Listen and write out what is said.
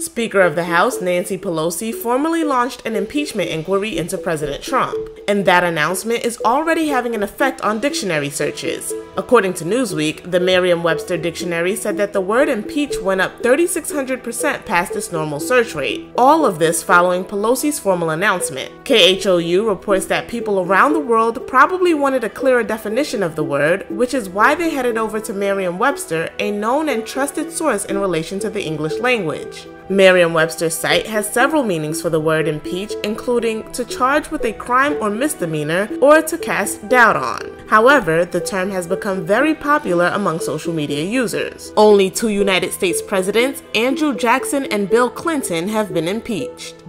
Speaker of the House Nancy Pelosi formally launched an impeachment inquiry into President Trump, and that announcement is already having an effect on dictionary searches. According to Newsweek, the Merriam Webster dictionary said that the word impeach went up 3,600% past its normal search rate. All of this following Pelosi's formal announcement. KHOU reports that people around the world probably wanted a clearer definition of the word, which is why they headed over to Merriam Webster, a known and trusted source in relation to the English language. Merriam Webster's site has several meanings for the word impeach, including to charge with a crime or misdemeanor or to cast doubt on. However, the term has become very popular among social media users. Only two United States presidents, Andrew Jackson and Bill Clinton, have been impeached.